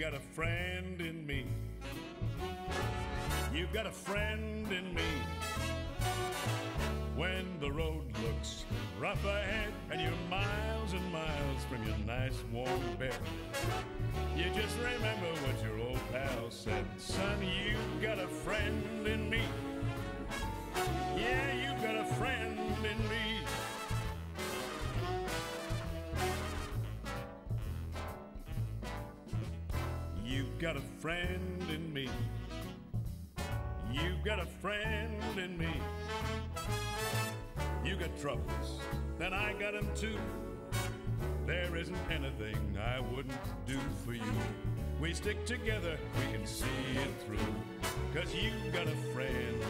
got a friend in me. You've got a friend in me. When the road looks rough ahead and you're miles and miles from your nice warm bed, you just remember what your old pal said. Son, you've got a friend in me. Got a friend in me. You've got a friend in me. You got troubles, then I got them too. There isn't anything I wouldn't do for you. We stick together, we can see it through. Cause you got a friend in me. Yeah, you got a friend